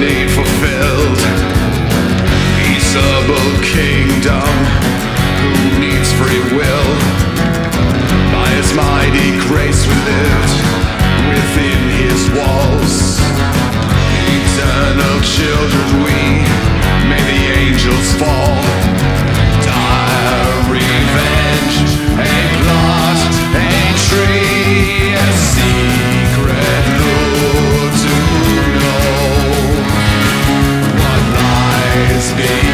need fulfilled. Peaceable kingdom, who needs free will? By his mighty grace we within his walls. Eternal children we, may the angels fall. game.